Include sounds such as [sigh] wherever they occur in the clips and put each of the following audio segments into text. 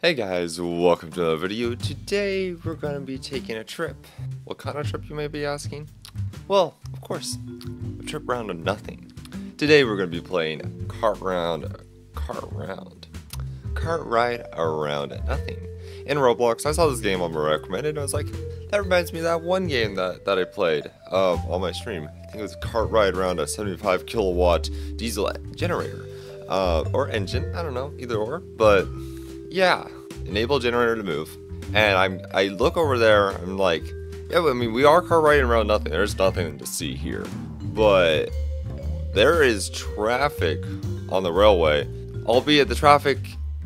Hey guys, welcome to another video. Today we're going to be taking a trip. What kind of trip you may be asking? Well, of course, a trip around to nothing. Today we're going to be playing Cart Round, Cart Round, Cart Ride Around Nothing. In Roblox, I saw this game on my recommended and I was like, that reminds me of that one game that, that I played uh, on my stream. I think it was Cart Ride Around a 75 kilowatt diesel generator. Uh, or engine, I don't know, either or, but yeah, enable generator to move. And I'm I look over there, I'm like, yeah, I mean we are car riding around nothing. There's nothing to see here. But there is traffic on the railway, albeit the traffic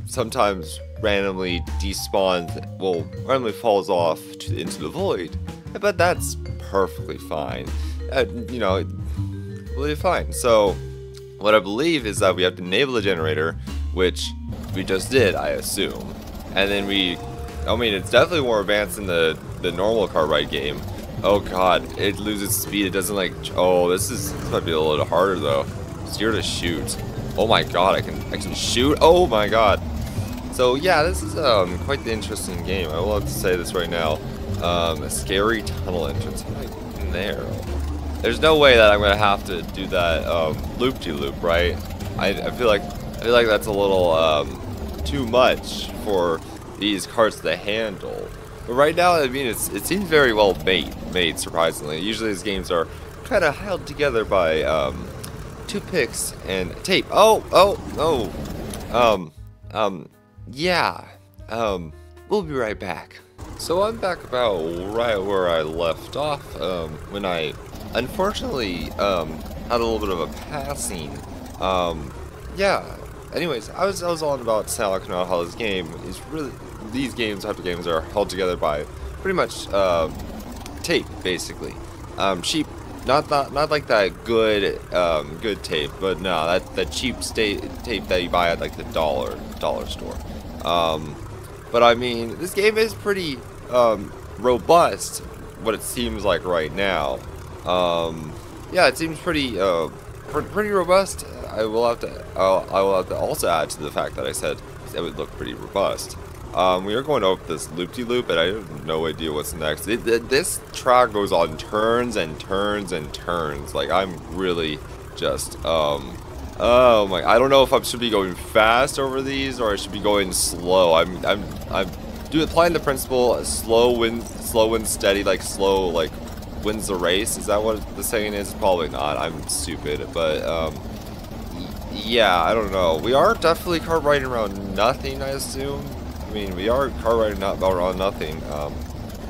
sometimes randomly despawns, well, randomly falls off to, into the void. But that's perfectly fine. Uh, you know, really fine. So, what I believe is that we have to enable the generator, which we just did, I assume. And then we, I mean, it's definitely more advanced than the, the normal car ride game. Oh god, it loses speed, it doesn't like, oh, this is, this might be a little harder though. Steer to shoot. Oh my god, I can, I can shoot, oh my god. So yeah, this is um, quite the interesting game. I will have to say this right now. Um, a scary tunnel entrance right in there. There's no way that I'm gonna have to do that um, loop-de-loop, -loop, right? I, I feel like I feel like that's a little um, too much for these carts to handle. But right now, I mean, it seems very well made, made, surprisingly. Usually these games are kind of held together by um, picks and tape. Oh, oh, oh. Um, um, yeah. Um, we'll be right back. So I'm back about right where I left off um, when I unfortunately um, had a little bit of a passing. Um, yeah, anyways, I was I was on about talking about how this game is really these games type of games are held together by pretty much uh, tape basically. Um, cheap, not that not like that good um, good tape, but no, that that cheap state tape that you buy at like the dollar dollar store. Um, but I mean, this game is pretty um, robust. What it seems like right now. Um, yeah, it seems pretty uh, pretty robust. I will have to I'll, I will have to also add to the fact that I said it would look pretty robust. Um, we are going over this loop-de-loop, -loop, and I have no idea what's next. It, it, this track goes on turns and turns and turns. Like I'm really just um, oh my! I don't know if I should be going fast over these or I should be going slow. I'm I'm I'm do applying the principle slow wins slow wins steady like slow like wins the race. Is that what the saying is? Probably not. I'm stupid, but um, yeah, I don't know. We are definitely car riding around nothing, I assume. I mean, we are car riding not around nothing. Um,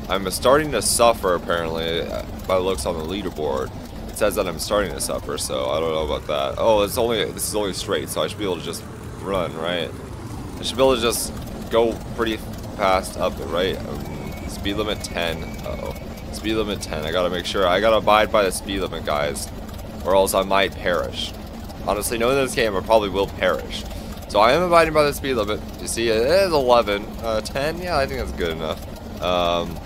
I'm starting to suffer, apparently, uh, by looks on the leaderboard. It says that I'm starting to suffer, so I don't know about that. Oh, it's only this is only straight, so I should be able to just run, right? I should be able to just go pretty fast up it, right? Um, speed limit 10. Uh oh Speed limit 10. I gotta make sure. I gotta abide by the speed limit, guys. Or else I might perish. Honestly, knowing this game, I probably will perish. So I am abiding by the speed limit. You see, it is 11. Uh, 10? Yeah, I think that's good enough. Um,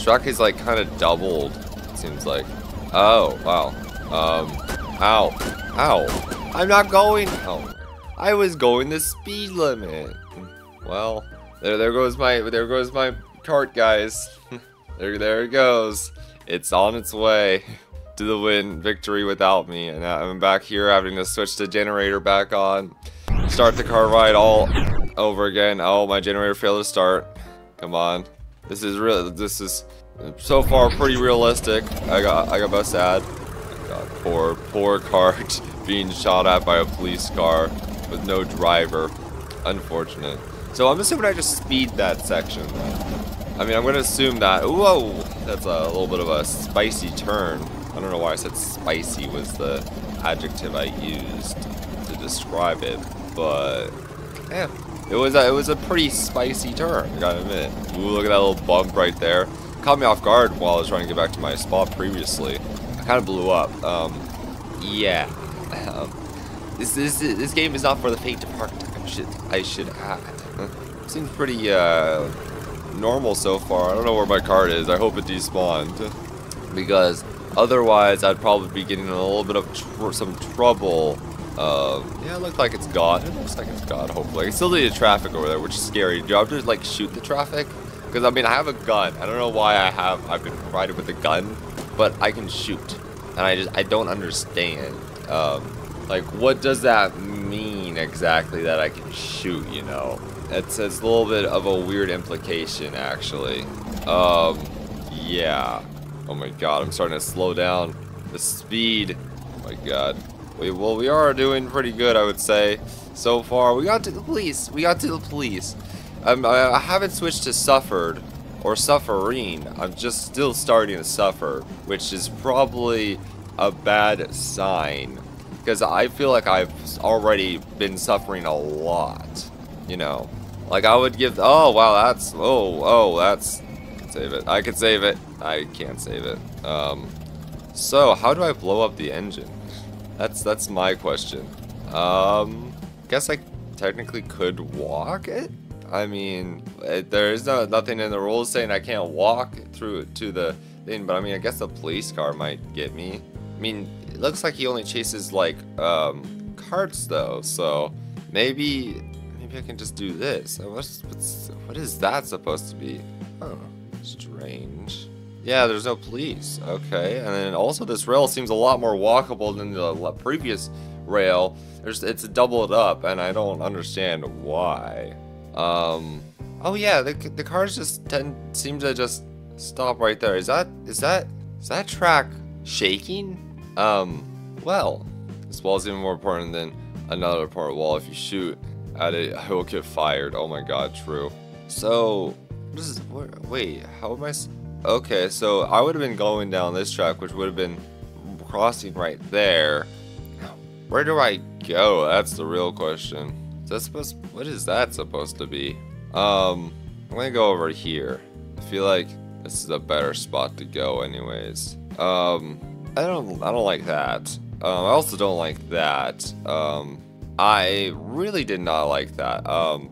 track is like kind of doubled, it seems like. Oh, wow. Um, ow. Ow. I'm not going. Oh, I was going the speed limit. Well, there, there goes my, there goes my cart, guys. [laughs] there, there it goes. It's on its way [laughs] to the win victory without me. And I'm back here having to switch the generator back on. Start the car ride all over again. Oh, my generator failed to start. Come on. This is real. This is so far pretty realistic. I got I got bus sad. God, poor poor cart [laughs] being shot at by a police car with no driver. Unfortunate. So I'm assuming I just speed that section. I mean, I'm gonna assume that. Whoa, that's a little bit of a spicy turn. I don't know why I said spicy was the adjective I used to describe it, but yeah, it was a, it was a pretty spicy turn. I gotta admit. Ooh, look at that little bump right there. Caught me off guard while I was trying to get back to my spot previously. I kind of blew up. Um, yeah. [laughs] Um, this, this this game is not for the faint of heart. I should I should add. Seems pretty uh, normal so far. I don't know where my card is. I hope it despawned because Otherwise, I'd probably be getting a little bit of tr some trouble Um, yeah, it looks like it's gone. It looks like it's gone, hopefully. I still need traffic over there, which is scary. Do I have to, like, shoot the traffic? Because, I mean, I have a gun. I don't know why I have, I've been provided with a gun, but I can shoot. And I just, I don't understand. Um, like, what does that mean exactly that I can shoot, you know? It's, it's a little bit of a weird implication, actually. Um, yeah. Oh my god, I'm starting to slow down the speed. Oh my god. We, well, we are doing pretty good, I would say, so far. We got to the police. We got to the police. I, I haven't switched to suffered or suffering. I'm just still starting to suffer, which is probably a bad sign. Because I feel like I've already been suffering a lot. You know. Like I would give, oh wow, that's, oh, oh, that's, save it. I could save it. I can't save it. Um, so, how do I blow up the engine? That's that's my question. Um, guess I technically could walk it. I mean, it, there is no nothing in the rules saying I can't walk through to the thing, but I mean, I guess the police car might get me. I mean, it looks like he only chases like um, carts though, so maybe maybe I can just do this. What's, what's what is that supposed to be? Oh, strange. Yeah, there's no police. Okay, and then also this rail seems a lot more walkable than the previous rail. There's, it's doubled up, and I don't understand why. Um, oh yeah, the, the cars just tend seem to just stop right there. Is that is that is that track shaking? Um, well, this wall is even more important than another part wall. If you shoot at it, it will get fired. Oh my god, true. So, this is wait, how am I? Okay, so I would have been going down this track, which would have been crossing right there. Where do I go? That's the real question. Is that supposed? What is that supposed to be? Um, I'm gonna go over here. I feel like this is a better spot to go, anyways. Um, I don't, I don't like that. Um, I also don't like that. Um, I really did not like that. Um,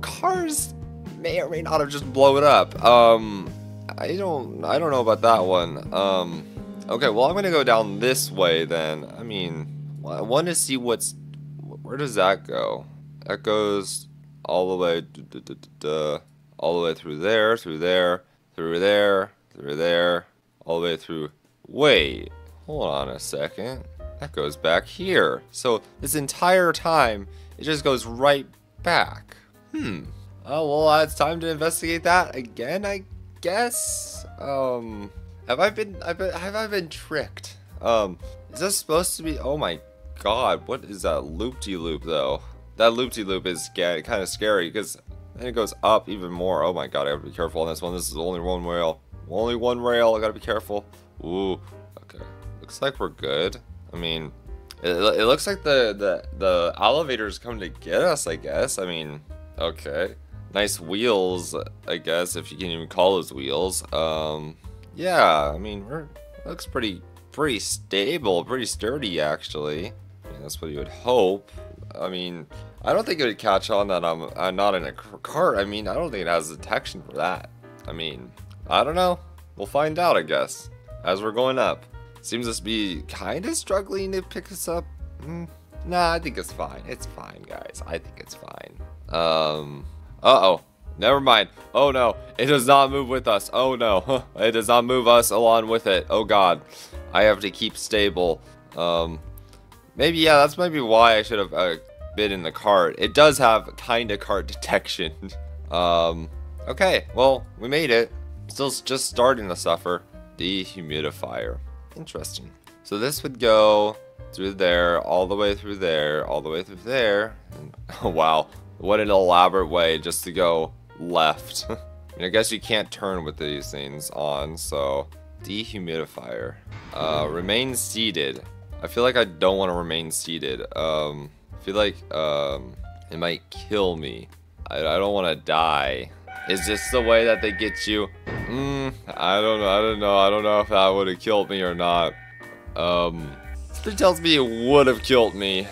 cars may or may not have just blown up. Um, I don't I don't know about that one. Um, okay, well I'm gonna go down this way then. I mean, I want to see what's where does that go? That goes all the way all the way through there, through there, through there, through there, all the way through. Wait, hold on a second. That goes back here. So this entire time, it just goes right back. Hmm. Oh, well, it's time to investigate that again, I guess. Um, have I been, I've been, have I been tricked? Um, is this supposed to be? Oh my god, what is that loop-de-loop though? That loop-de-loop -loop is kind of scary because then it goes up even more. Oh my god, I gotta be careful on this one. This is only one rail. Only one rail. I gotta be careful. Ooh, okay. Looks like we're good. I mean, it, it looks like the the the elevators come to get us. I guess. I mean, okay nice wheels, I guess, if you can even call those wheels. Um, yeah, I mean, looks pretty pretty stable, pretty sturdy actually. I mean, that's what you would hope. I mean, I don't think it would catch on that I'm, I'm not in a cart. I mean, I don't think it has detection for that. I mean, I don't know. We'll find out, I guess, as we're going up. Seems to be kind of struggling to pick us up. Mm, nah, I think it's fine. It's fine, guys. I think it's fine. Um, uh-oh. Never mind. Oh no, it does not move with us. Oh no, [laughs] it does not move us along with it. Oh god, I have to keep stable. Um, maybe yeah, that's maybe why I should have uh, been in the cart. It does have kinda cart detection. [laughs] um, okay, well we made it. Still just starting to suffer. Dehumidifier. Interesting. So this would go through there, all the way through there, all the way through there. And, [laughs] oh wow, what an elaborate way just to go left. [laughs] I, mean, I guess you can't turn with these things on, so... Dehumidifier. Uh, remain seated. I feel like I don't want to remain seated. Um, I feel like um, it might kill me. I, I don't want to die. Is this the way that they get you? Hmm, I don't know. I don't know. I don't know if that would have killed me or not. Um, it tells me it would have killed me.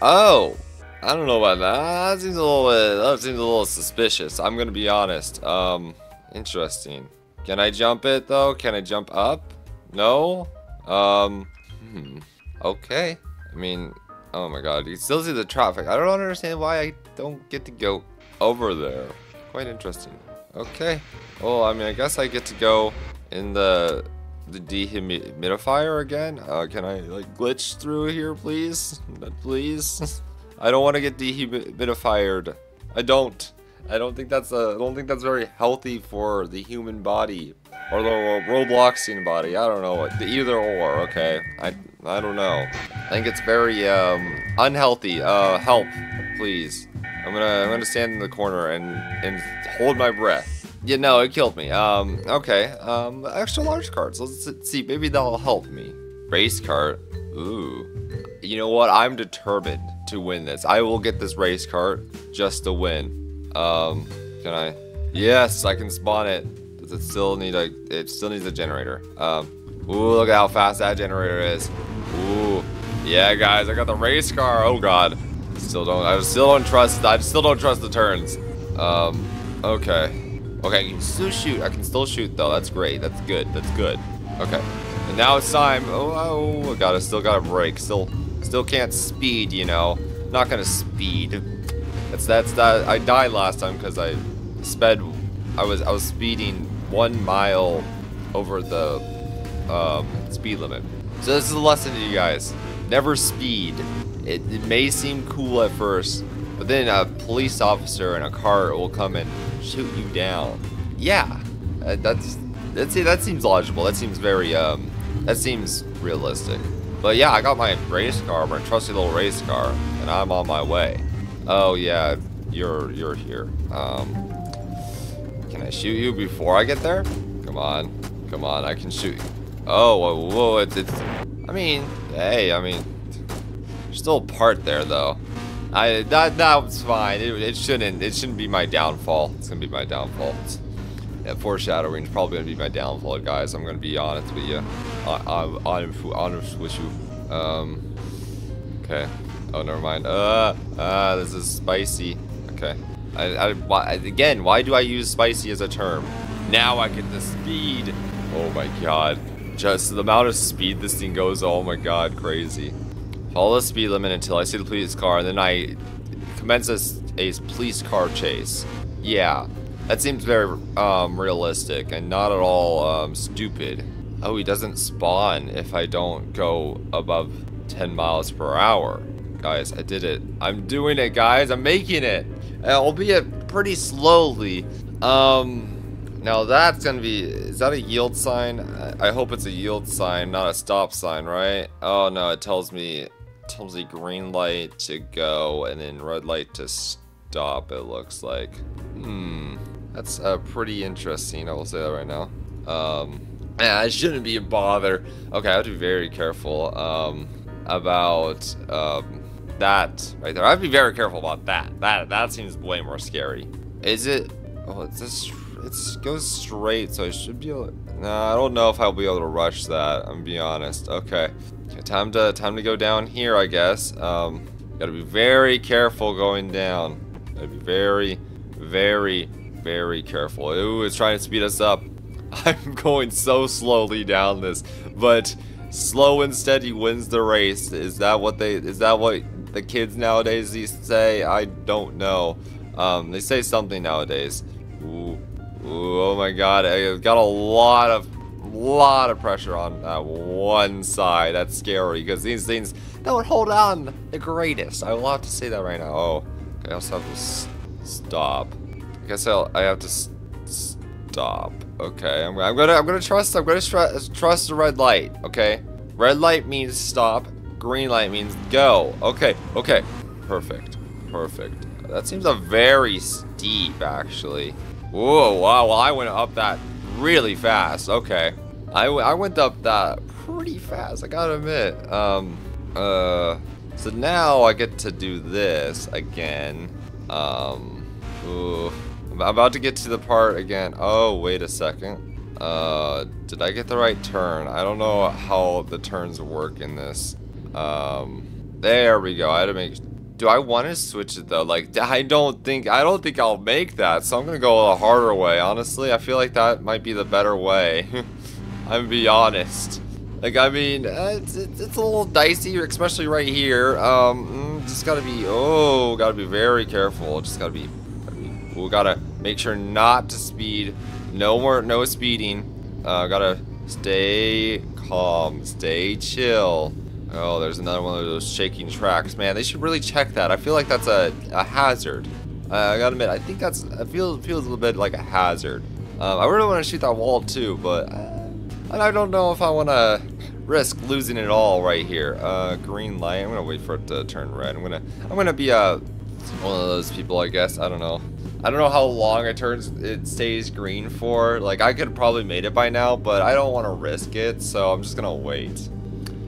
Oh, I don't know about that. That seems a little bit, that seems a little suspicious. I'm gonna be honest. Um, interesting. Can I jump it though? Can I jump up? No? Um, hmm. Okay. I mean, Oh my god, you still see the traffic. I don't understand why I don't get to go over there. Quite interesting. Okay. Well, I mean, I guess I get to go in the the dehumidifier again. Uh, can I like glitch through here, please? Please. [laughs] I don't want to get dehumidified. I don't. I don't think that's a. I don't think that's very healthy for the human body or the Robloxian body. I don't know. Either or. Okay. I. I don't know. I think it's very um, unhealthy. Uh, help, please. I'm gonna. I'm gonna stand in the corner and and hold my breath. Yeah, no, it killed me. Um, okay. Um, extra large cards. Let's see. Maybe that'll help me. Race cart. Ooh. You know what? I'm determined to win this. I will get this race cart just to win. Um, can I? Yes, I can spawn it. Does it still need a? It still needs a generator. Um, ooh, look at how fast that generator is. Ooh, yeah, guys, I got the race car. Oh God, still don't. I still don't trust. I still don't trust the turns. Um, okay. Okay, I can still shoot. I can still shoot though. That's great. That's good. That's good. Okay. And now it's time. Oh, oh God, I still got to brake. Still, still can't speed. You know, not gonna speed. That's that's that. I died last time because I sped. I was I was speeding one mile over the um, speed limit. So this is a lesson to you guys. Never speed. It, it may seem cool at first, but then a police officer in a car will come and shoot you down. Yeah, uh, that's that's that seems logical. That seems very um, that seems realistic. But yeah, I got my race car, my trusty little race car, and I'm on my way. Oh yeah, you're you're here. Um, can I shoot you before I get there? Come on, come on, I can shoot you. Oh, whoa, whoa it's, it's I mean, hey, I mean, there's still a part there though. I that that's fine. It, it shouldn't it shouldn't be my downfall. It's gonna be my downfall. It's, yeah, foreshadowing is probably gonna be my downfall, guys. I'm gonna be honest with you. I'm honest, honest with you. Um. Okay. Oh, never mind. Uh. Uh, this is spicy. Okay. I, I, why, again, why do I use spicy as a term? Now I get the speed. Oh my god. Just the amount of speed this thing goes, oh my god, crazy. Follow the speed limit until I see the police car, and then I commence a, a police car chase. Yeah, that seems very um, realistic and not at all um, stupid. Oh, he doesn't spawn if I don't go above 10 miles per hour. Guys, I did it. I'm doing it, guys. I'm making it. Albeit pretty slowly. Um, now that's gonna be, is that a yield sign? I hope it's a yield sign, not a stop sign, right? Oh no, it tells me tells me green light to go and then red light to stop, it looks like. Hmm. That's uh, pretty interesting, I will say that right now. Um, yeah, I shouldn't be a bother. Okay, I have to be very careful um, about um, that right there. I have to be very careful about that. That that seems way more scary. Is it? Oh, it's just it goes straight, so I should be able. Nah, I don't know if I'll be able to rush that. I'm be honest. Okay, time to time to go down here, I guess. Um, gotta be very careful going down. Gotta be very, very, very careful. Ooh, it's trying to speed us up. [laughs] I'm going so slowly down this, but slow and steady wins the race. Is that what they? Is that what the kids nowadays say? I don't know. Um, they say something nowadays. Ooh, ooh, oh my God! I got a lot of lot of pressure on that one side. That's scary because these things don't hold on the greatest. I will have to say that right now. Oh, I also have to stop. I guess I'll, I have to stop. Okay, I'm, I'm, gonna I'm gonna trust I'm gonna trust trust the red light. Okay, red light means stop. Green light means go. Okay, okay, perfect, perfect. That seems a very steep actually. Whoa, wow, well I went up that really fast. Okay. I, I went up that pretty fast, I gotta admit. Um, uh, so now I get to do this again. Um, ooh. I'm about to get to the part again. Oh, wait a second. Uh, did I get the right turn? I don't know how the turns work in this. Um, there we go. I had to make do I want to switch it though? Like, [laughs] I don't think, I don't think I'll make that. So I'm going to go the harder way. Honestly, I feel like that might be the better way. [laughs] I'm be honest. Like, I mean, uh, it's, it's, it's, a little dicey, especially right here. Um, mm, just gotta be, oh, gotta be very careful. Just gotta be we gotta make sure not to speed. No more, no speeding. Uh, gotta stay calm, stay chill. Oh, there's another one of those shaking tracks. Man, they should really check that. I feel like that's a, a hazard. Uh, I gotta admit, I think that's, I feel, feels a little bit like a hazard. Um, I really want to shoot that wall too, but uh, I don't know if I want to risk losing it all right here. Uh, green light. I'm gonna wait for it to turn red. I'm gonna, I'm gonna be uh, one of those people, I guess. I don't know. I don't know how long it turns, it stays green for. Like I could probably made it by now, but I don't want to risk it, so I'm just gonna wait.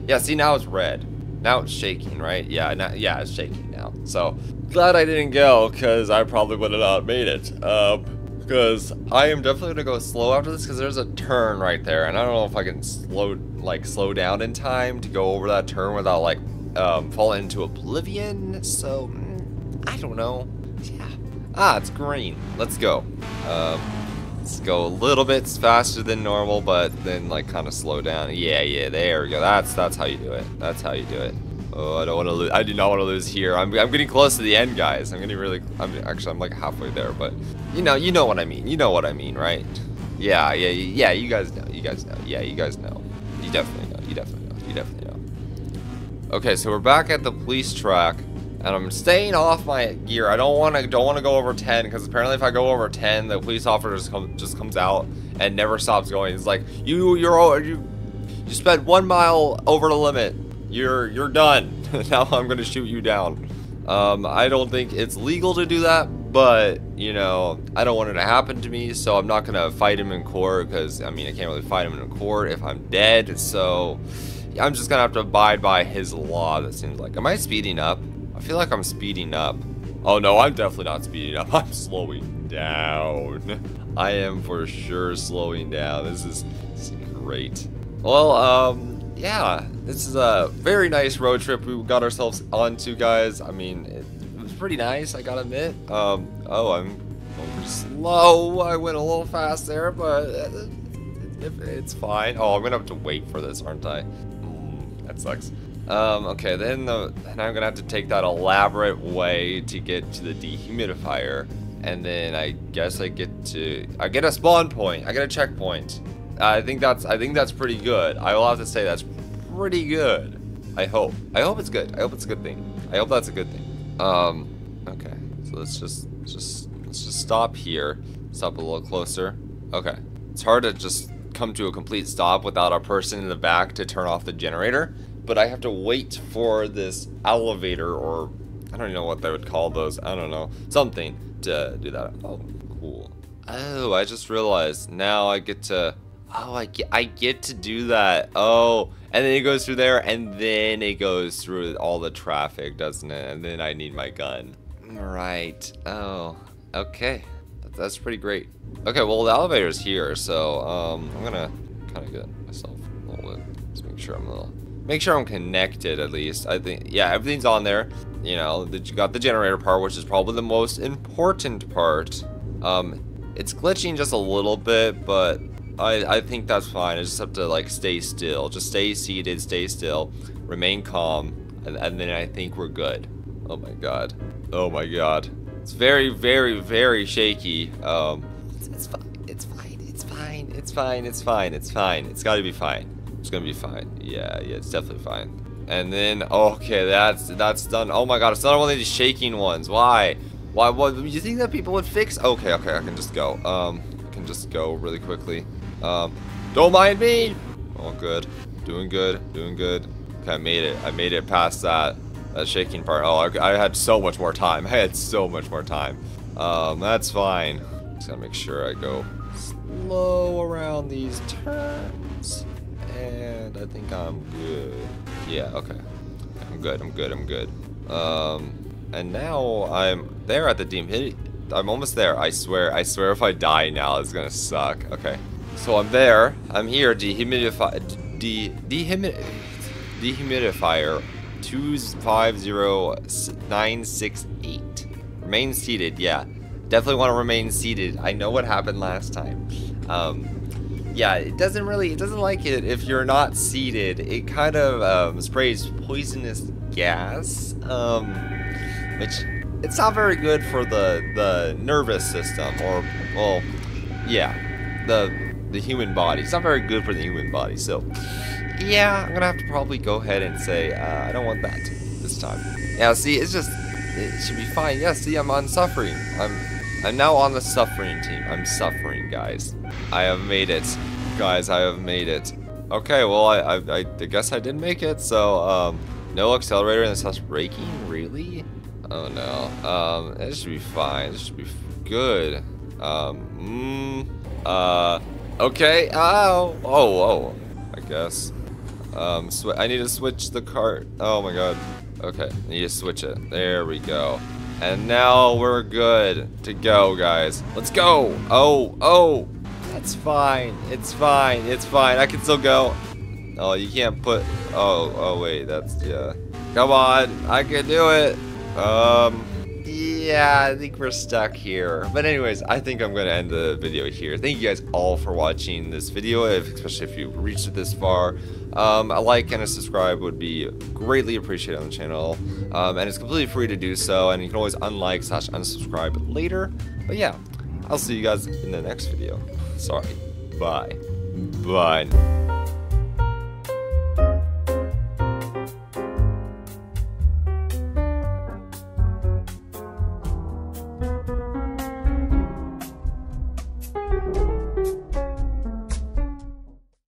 Yeah, see now it's red. Now it's shaking, right? Yeah, now, yeah, it's shaking now. So glad I didn't go, cause I probably would have not made it. Um, because I am definitely gonna go slow after this because there's a turn right there and I don't know if I can slow like slow down in time to go over that turn without like um, falling into oblivion so mm, I don't know yeah ah it's green let's go um, let's go a little bit faster than normal but then like kind of slow down yeah yeah there we go that's that's how you do it that's how you do it Oh, I don't want to lose. I do not want to lose here. I'm, I'm getting close to the end, guys. I'm getting really. I'm actually I'm like halfway there, but you know you know what I mean. You know what I mean, right? Yeah, yeah, yeah. You guys know. You guys know. Yeah, you guys know. You definitely know. You definitely know. You definitely know. Okay, so we're back at the police track, and I'm staying off my gear. I don't want to don't want to go over 10 because apparently if I go over 10, the police officer just, come, just comes out and never stops going. It's like you you're you you spent one mile over the limit you're you're done. [laughs] now I'm gonna shoot you down. Um, I don't think it's legal to do that, but you know, I don't want it to happen to me, so I'm not gonna fight him in court because I mean I can't really fight him in court if I'm dead. So I'm just gonna have to abide by his law. That seems like. Am I speeding up? I feel like I'm speeding up. Oh no, I'm definitely not speeding up. [laughs] I'm slowing down. I am for sure slowing down. This is, this is great. Well, um, yeah, this is a very nice road trip we got ourselves onto, guys. I mean, it, was pretty nice, I gotta admit. Um, oh, I'm over slow. I went a little fast there, but it, it, it's fine. Oh, I'm gonna have to wait for this, aren't I? Mm, that sucks. Um, okay, then, the, then I'm gonna have to take that elaborate way to get to the dehumidifier. And then I guess I get to, I get a spawn point. I get a checkpoint. I think that's I think that's pretty good. I will have to say that's pretty good. I hope. I hope it's good. I hope it's a good thing. I hope that's a good thing. Um, okay. So let's just just let's just stop here. Stop a little closer. Okay. It's hard to just come to a complete stop without a person in the back to turn off the generator, but I have to wait for this elevator or I don't know what they would call those. I don't know. Something to do that. Oh, cool. Oh, I just realized now I get to Oh, I get, I get to do that. Oh, and then it goes through there, and then it goes through all the traffic, doesn't it? And then I need my gun. Right. Oh, okay. That's pretty great. Okay, well, the elevator's here, so um, I'm gonna kind of get myself a little bit. Just make sure I'm a little... Make sure I'm connected, at least. I think, yeah, everything's on there. You know, you got the generator part, which is probably the most important part. Um, it's glitching just a little bit, but I, I think that's fine. I just have to like stay still. Just stay seated, stay still, remain calm, and, and then I think we're good. Oh my god. Oh my god. It's very, very, very shaky. Um, it's, it's fine. It's fine. It's fine. It's fine. It's fine. It's fine. It's got to be fine. It's gonna be fine. Yeah, yeah, it's definitely fine. And then, okay, that's that's done. Oh my god, it's not one of these shaking ones. Why? Why? What? You think that people would fix? Okay, okay, I can just go. Um, I can just go really quickly. Um, don't mind me. All good. Doing good. Doing good. Okay, I made it. I made it past that that shaking part. Oh, I, I had so much more time. [laughs] I had so much more time. Um, that's fine. Just gotta make sure I go slow around these turns. And I think I'm good. Yeah, okay. I'm good, I'm good, I'm good. Um, and now I'm there at the deep I'm almost there. I swear, I swear if I die now, it's gonna suck. Okay. So I'm there. I'm here. Dehumidify. De dehumid dehumidifier 250968. Remain seated. Yeah, definitely want to remain seated. I know what happened last time. Um, yeah, it doesn't really, it doesn't like it if you're not seated. It kind of um, sprays poisonous gas, um, which it's not very good for the the nervous system, or well, yeah, the the human body. It's not very good for the human body. So, yeah, I'm gonna have to probably go ahead and say uh, I don't want that this time. Yeah, see, it's just it should be fine. Yeah, see, I'm on suffering. I'm I'm now on the suffering team. I'm suffering, guys. I have made it. Guys, I have made it. Okay, well, I, I, I guess I did make it, so, um, no accelerator and it starts braking? Really? Oh, no. Um, it should be fine. It should be good. Um, mm, uh, okay. Oh, oh, oh, I guess. Um, I need to switch the cart. Oh, my God. Okay, I need to switch it. There we go. And now we're good to go, guys. Let's go. Oh, oh. That's fine. It's fine. It's fine. I can still go. Oh, you can't put... Oh, oh, wait. That's... Yeah. Come on. I can do it. Um... Yeah, I think we're stuck here. But anyways, I think I'm going to end the video here. Thank you guys all for watching this video, especially if you reached it this far. Um, a like and a subscribe would be greatly appreciated on the channel. Um, and it's completely free to do so, and you can always unlike slash unsubscribe later. But yeah, I'll see you guys in the next video. Sorry. Bye. Bye.